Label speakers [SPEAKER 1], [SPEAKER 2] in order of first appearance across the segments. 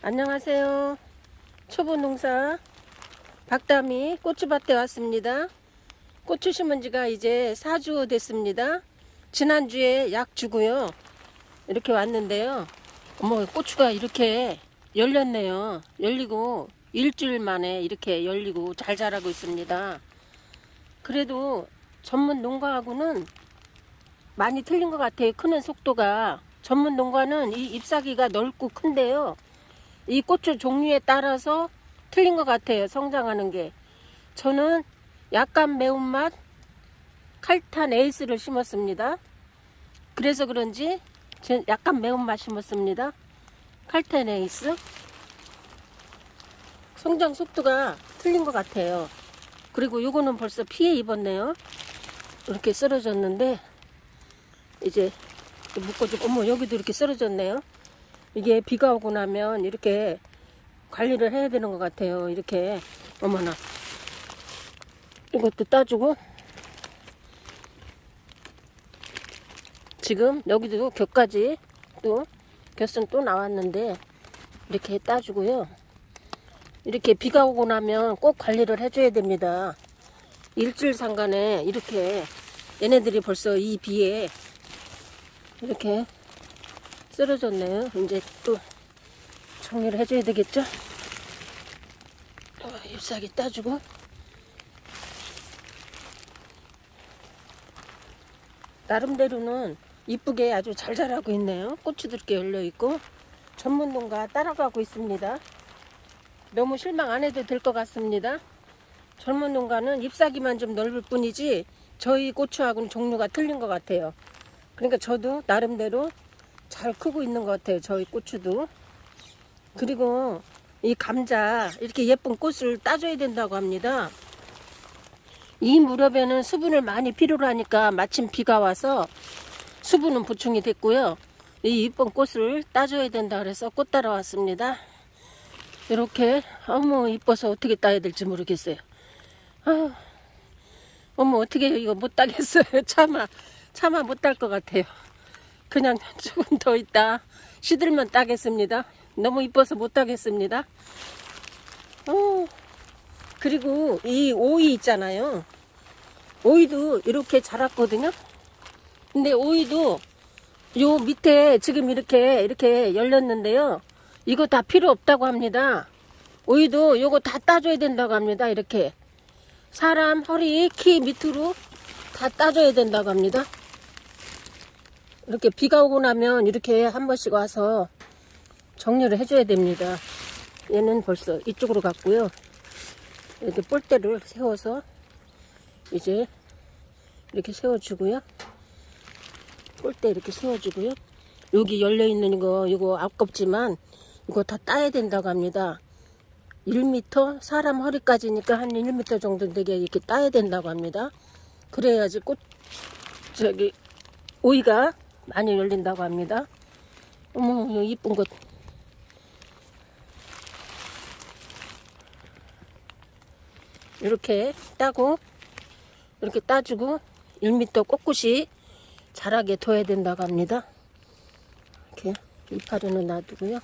[SPEAKER 1] 안녕하세요. 초보 농사 박다미 고추밭에 왔습니다. 고추 심은 지가 이제 4주 됐습니다. 지난주에 약 주고요. 이렇게 왔는데요. 어머, 고추가 이렇게 열렸네요. 열리고 일주일 만에 이렇게 열리고 잘 자라고 있습니다. 그래도 전문 농가하고는 많이 틀린 것 같아요. 크는 속도가. 전문 농가는 이 잎사귀가 넓고 큰데요. 이 고추 종류에 따라서 틀린 것 같아요. 성장하는 게. 저는 약간 매운맛 칼탄 에이스를 심었습니다. 그래서 그런지 약간 매운맛 심었습니다. 칼탄 에이스. 성장 속도가 틀린 것 같아요. 그리고 요거는 벌써 피해 입었네요. 이렇게 쓰러졌는데 이제 묶어주고 어머 여기도 이렇게 쓰러졌네요. 이게 비가 오고 나면 이렇게 관리를 해야 되는 것 같아요. 이렇게 어머나 이것도 따주고 지금 여기도 곁까지 또 곁은 또 나왔는데 이렇게 따주고요. 이렇게 비가 오고 나면 꼭 관리를 해줘야 됩니다. 일주일 상간에 이렇게 얘네들이 벌써 이 비에 이렇게 쓰러졌네요. 이제 또 정리를 해줘야 되겠죠? 어, 잎사귀 따주고 나름대로는 이쁘게 아주 잘 자라고 있네요. 고추들게 열려있고 전문농가 따라가고 있습니다. 너무 실망 안 해도 될 것 같습니다. 젊은 농가는 잎사귀만 좀 넓을 뿐이지 저희 고추하고는 종류가 틀린 것 같아요. 그러니까 저도 나름대로 잘 크고 있는 것 같아요. 저희 고추도. 그리고 이 감자 이렇게 예쁜 꽃을 따줘야 된다고 합니다. 이 무렵에는 수분을 많이 필요로 하니까 마침 비가 와서 수분은 보충이 됐고요. 이 이쁜 꽃을 따줘야 된다 그래서 꽃 따라 왔습니다. 이렇게 어머 이뻐서 어떻게 따야 될지 모르겠어요. 아, 어머 어떻게 이거 못 따겠어요. 차마 차마 못 딸 것 같아요. 그냥 조금 더 있다 시들면 따겠습니다. 너무 이뻐서 못 따겠습니다. 어, 그리고 이 오이 있잖아요. 오이도 이렇게 자랐거든요. 근데 오이도 요 밑에 지금 이렇게 이렇게 열렸는데요. 이거 다 필요 없다고 합니다. 오이도 요거 다 따줘야 된다고 합니다. 이렇게 사람 허리 키 밑으로 다 따줘야 된다고 합니다. 이렇게 비가 오고 나면 이렇게 한 번씩 와서 정리를 해줘야 됩니다. 얘는 벌써 이쪽으로 갔고요. 이렇게 볼대를 세워서 이제 이렇게 세워주고요. 볼대 이렇게 세워주고요. 여기 열려있는 이거 이거 앞껍지만 이거 다 따야 된다고 합니다. 1m 사람 허리까지니까 한 1m 정도 되게 이렇게 따야 된다고 합니다. 그래야지 꽃 저기 오이가 많이 열린다고 합니다. 어머 이쁜 것 이렇게 따고 이렇게 따주고 1m 꼿꼿이 자라게 둬야 된다고 합니다. 이렇게 이파리는 놔두고요.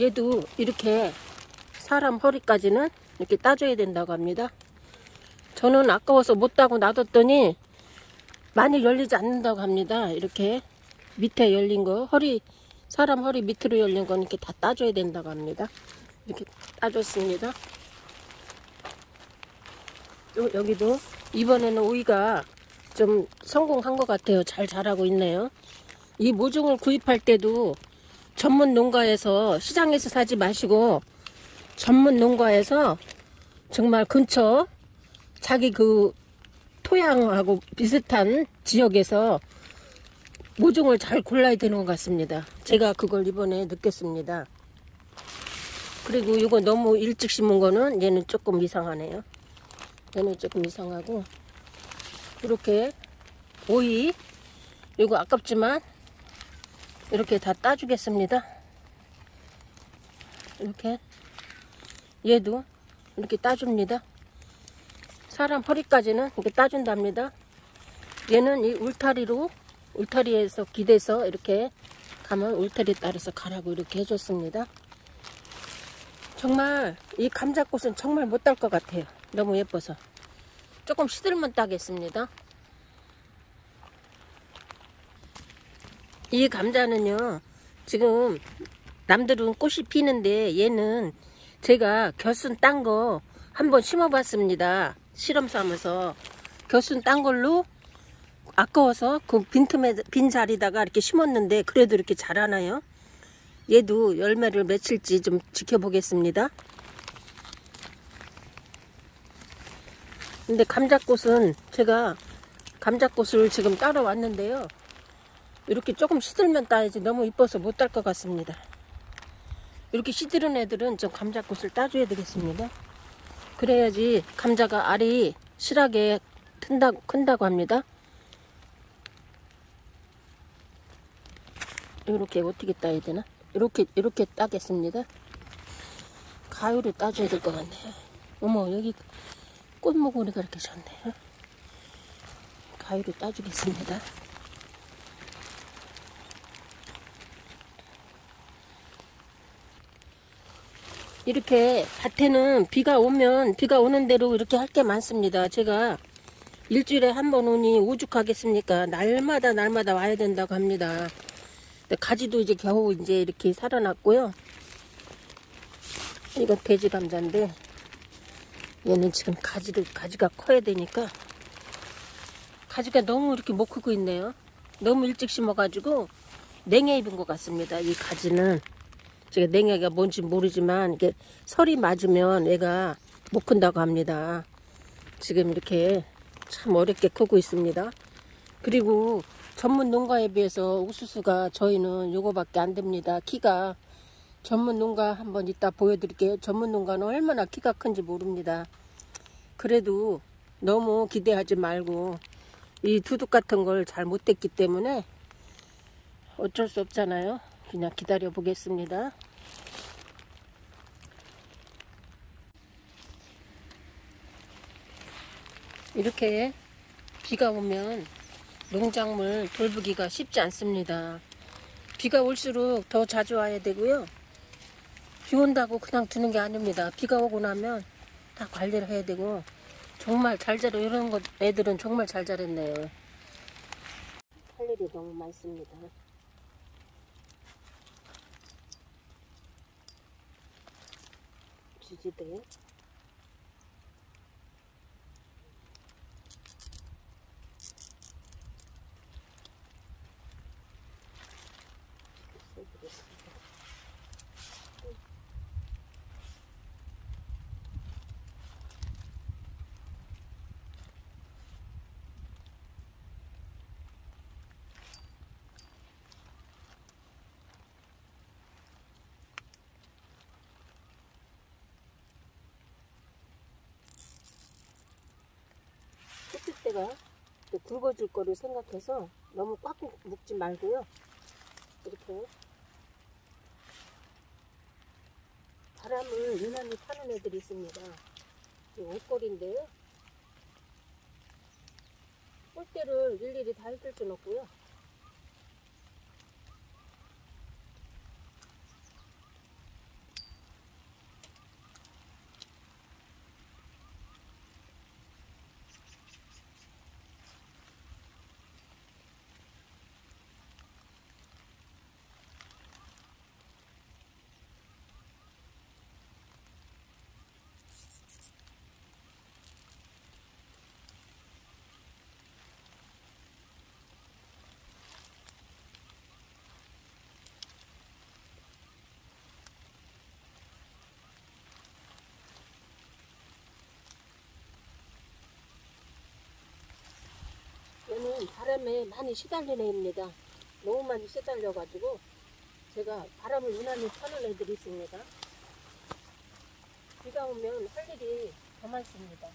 [SPEAKER 1] 얘도 이렇게 사람 허리까지는 이렇게 따줘야 된다고 합니다. 저는 아까워서 못 따고 놔뒀더니 많이 열리지 않는다고 합니다. 이렇게 밑에 열린 거 허리 사람 허리 밑으로 열린 건 이렇게 다 따줘야 된다고 합니다. 이렇게 따줬습니다. 또 여기도 이번에는 오이가 좀 성공한 것 같아요. 잘 자라고 있네요. 이 모종을 구입할 때도 전문 농가에서 시장에서 사지 마시고 전문 농가에서 정말 근처 자기 그 토양하고 비슷한 지역에서 모종을 잘 골라야 되는 것 같습니다. 제가 그걸 이번에 느꼈습니다. 그리고 이거 너무 일찍 심은 거는 얘는 조금 이상하네요. 얘는 조금 이상하고 이렇게 오이 이거 아깝지만 이렇게 다 따주겠습니다. 이렇게 얘도 이렇게 따줍니다. 사람 허리까지는 이렇게 따준답니다. 얘는 이 울타리로 울타리에서 기대서 이렇게 가면 울타리 따라서 가라고 이렇게 해줬습니다. 정말 이 감자꽃은 정말 못 딸 것 같아요. 너무 예뻐서. 조금 시들면 따겠습니다. 이 감자는요, 지금 남들은 꽃이 피는데 얘는 제가 겨순 딴 거 한번 심어봤습니다. 실험 삼아서. 겨순 딴 걸로 아까워서 그 빈틈에, 빈 자리다가 이렇게 심었는데 그래도 이렇게 자라나요? 얘도 열매를 맺힐지 좀 지켜보겠습니다. 근데 감자꽃은 제가 감자꽃을 지금 따러 왔는데요. 이렇게 조금 시들면 따야지 너무 이뻐서 못 딸 것 같습니다. 이렇게 시들은 애들은 좀 감자꽃을 따줘야 되겠습니다. 그래야지 감자가 알이 실하게 튼다, 큰다고 합니다. 이렇게 어떻게 따야 되나? 이렇게 이렇게 따겠습니다. 가위로 따줘야 될 것 같네요. 어머 여기 꽃모고리가 이렇게 좋네요. 가위로 따주겠습니다. 이렇게 밭에는 비가 오면 비가 오는 대로 이렇게 할 게 많습니다. 제가 일주일에 한 번 오니 오죽하겠습니까? 날마다 날마다 와야 된다고 합니다. 가지도 이제 겨우 이제 이렇게 살아났고요. 이건 돼지 감자인데 얘는 지금 가지도 가지가 커야 되니까 가지가 너무 이렇게 못 크고 있네요. 너무 일찍 심어가지고 냉해 입은 것 같습니다. 이 가지는 제가 냉해가 뭔지 모르지만 이게 설이 맞으면 얘가 못 큰다고 합니다. 지금 이렇게 참 어렵게 크고 있습니다. 그리고 전문 농가에 비해서 옥수수가 저희는 요거밖에 안 됩니다. 키가 전문 농가 한번 이따 보여드릴게요. 전문 농가는 얼마나 키가 큰지 모릅니다. 그래도 너무 기대하지 말고 이 두둑 같은 걸 잘 못했기 때문에 어쩔 수 없잖아요. 그냥 기다려 보겠습니다. 이렇게 비가 오면 농작물 돌보기가 쉽지 않습니다. 비가 올수록 더 자주 와야 되고요. 비 온다고 그냥 두는 게 아닙니다. 비가 오고 나면 다 관리를 해야 되고 정말 잘 자라 이런 것 애들은 정말 잘 자랐네요. 할 일이 너무 많습니다. 지지대 때가 또 굵어질 거를 생각해서 너무 꽉 묶지 말고요. 이렇게 바람을 유난히 타는 애들이 있습니다. 이 옷걸이인데요. 꼴대를 일일이 다 해줄 순 없고요. 얘는 바람에 많이 시달린 애입니다. 너무 많이 시달려가지고 제가 바람을 유난히 타는 애들이 있습니다. 비가 오면 할 일이 더 많습니다.